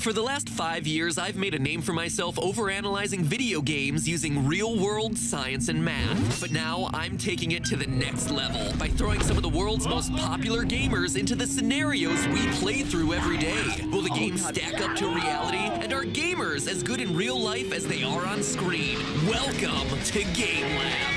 For the last five years, I've made a name for myself overanalyzing video games using real-world science and math. But now I'm taking it to the next level by throwing some of the world's most popular gamers into the scenarios we play through every day. Will the games stack up to reality? And are gamers as good in real life as they are on screen? Welcome to Game Lab.